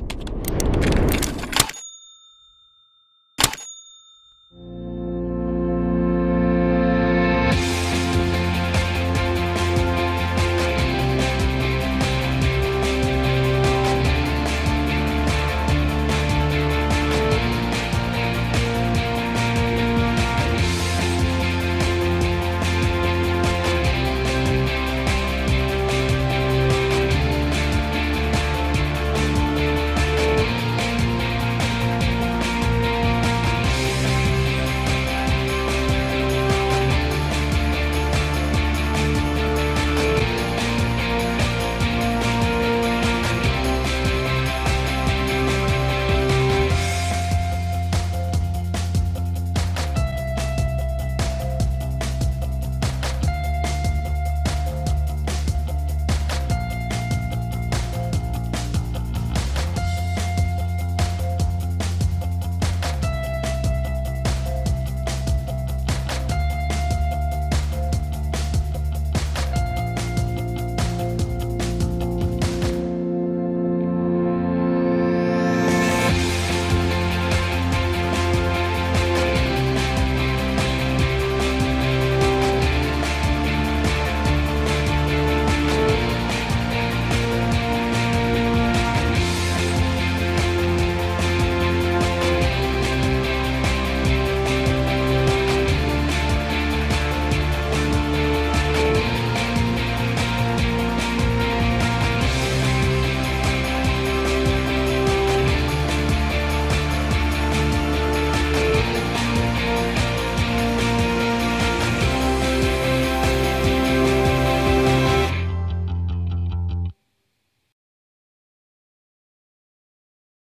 you